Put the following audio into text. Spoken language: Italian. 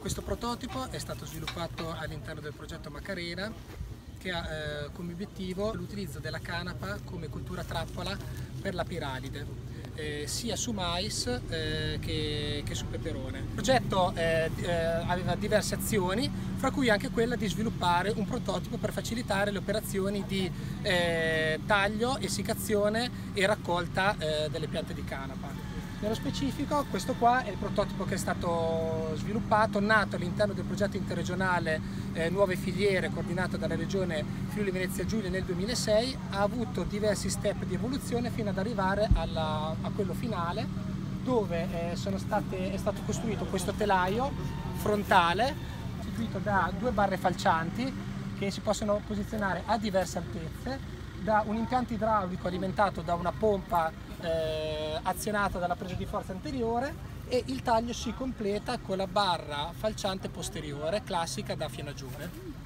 Questo prototipo è stato sviluppato all'interno del progetto Macarena che ha eh, come obiettivo l'utilizzo della canapa come cultura trappola per la piralide. Eh, sia su mais eh, che, peperone. Il progetto eh, eh, aveva diverse azioni, fra cui anche quella di sviluppare un prototipo per facilitare le operazioni di eh, taglio, essiccazione e raccolta delle piante di canapa. Nello specifico questo qua è il prototipo che è stato sviluppato, nato all'interno del progetto interregionale eh, Nuove Filiere coordinato dalla regione Friuli Venezia Giulia nel 2006, ha avuto diversi step di evoluzione fino ad arrivare alla, a quello finale dove eh, state, è stato costruito questo telaio frontale costituito da due barre falcianti che si possono posizionare a diverse altezze da un impianto idraulico alimentato da una pompa eh, azionata dalla presa di forza anteriore e il taglio si completa con la barra falciante posteriore classica da fienagione.